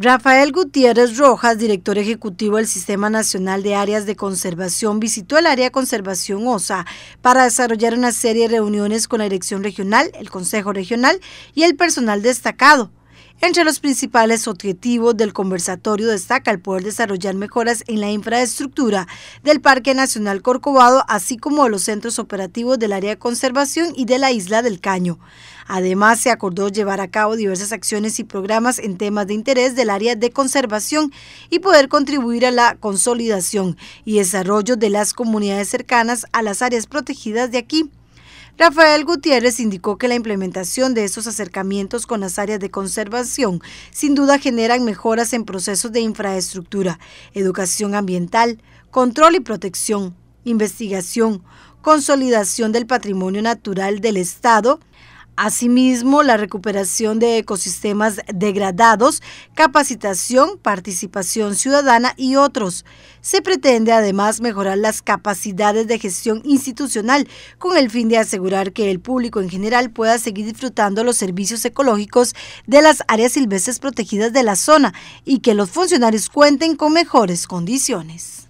Rafael Gutiérrez Rojas, director ejecutivo del Sistema Nacional de Áreas de Conservación, visitó el área conservación OSA para desarrollar una serie de reuniones con la dirección regional, el Consejo Regional y el personal destacado. Entre los principales objetivos del conversatorio destaca el poder desarrollar mejoras en la infraestructura del Parque Nacional Corcovado, así como de los centros operativos del área de conservación y de la isla del Caño. Además, se acordó llevar a cabo diversas acciones y programas en temas de interés del área de conservación y poder contribuir a la consolidación y desarrollo de las comunidades cercanas a las áreas protegidas de aquí. Rafael Gutiérrez indicó que la implementación de esos acercamientos con las áreas de conservación sin duda generan mejoras en procesos de infraestructura, educación ambiental, control y protección, investigación, consolidación del patrimonio natural del Estado, Asimismo, la recuperación de ecosistemas degradados, capacitación, participación ciudadana y otros. Se pretende además mejorar las capacidades de gestión institucional con el fin de asegurar que el público en general pueda seguir disfrutando los servicios ecológicos de las áreas silvestres protegidas de la zona y que los funcionarios cuenten con mejores condiciones.